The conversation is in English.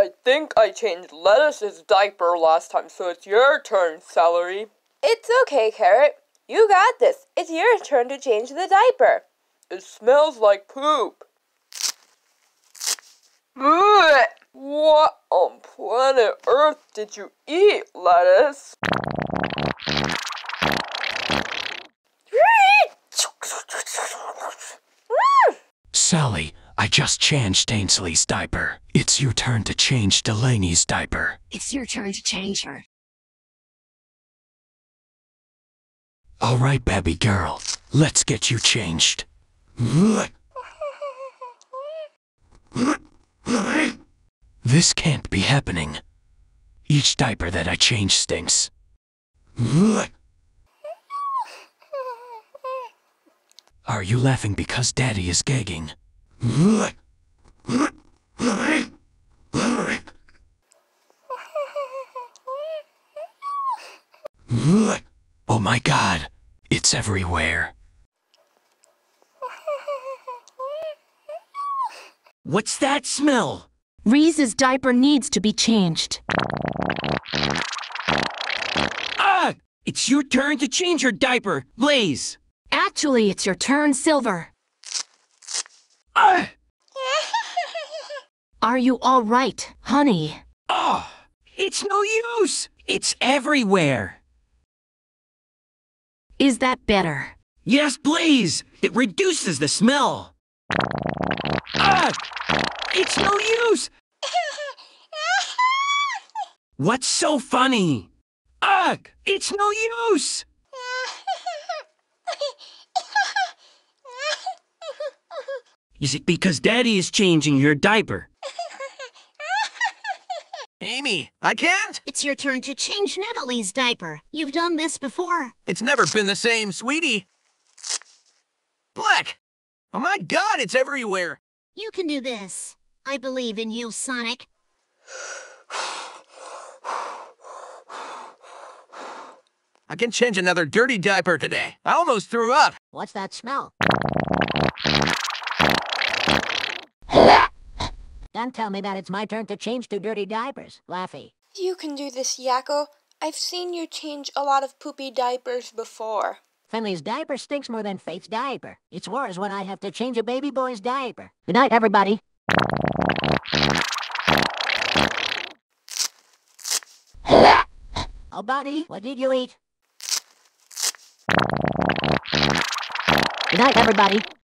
I think I changed Lettuce's diaper last time, so it's your turn, Celery. It's okay, Carrot. You got this. It's your turn to change the diaper. It smells like poop. Blech! What on planet Earth did you eat, Lettuce? Sally, I just changed Ainsley's diaper. It's your turn to change Delaney's diaper. It's your turn to change her. All right, baby girl, let's get you changed. This can't be happening. Each diaper that I change stinks. Are you laughing because Daddy is gagging? Oh my god, it's everywhere. What's that smell? Reese's diaper needs to be changed. Ah! It's your turn to change your diaper, Blaze! Actually, it's your turn, Silver. Ah! Are you all right, honey? Oh! It's no use! It's everywhere! Is that better? Yes, Blaze! It reduces the smell! Ah! It's no use! What's so funny? Ugh! It's no use! Is it because Daddy is changing your diaper? Amy, I can't. It's your turn to change Natalie's diaper. You've done this before. It's never been the same, sweetie. Black. Oh my god, it's everywhere. You can do this. I believe in you, Sonic. I can change another dirty diaper today. I almost threw up. What's that smell? Don't tell me that it's my turn to change two dirty diapers, Laffy. You can do this, Yakko. I've seen you change a lot of poopy diapers before. Finley's diaper stinks more than Faith's diaper. It's worse when I have to change a baby boy's diaper. Good night, everybody. Oh, buddy, what did you eat? Good night, everybody.